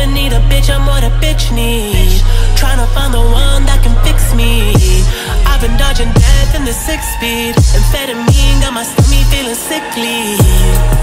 never need a bitch, I'm what a bitch needs. Tryna find the one that can fix me. I've been dodging death in the six speed. Amphetamine got my stomach feeling sickly.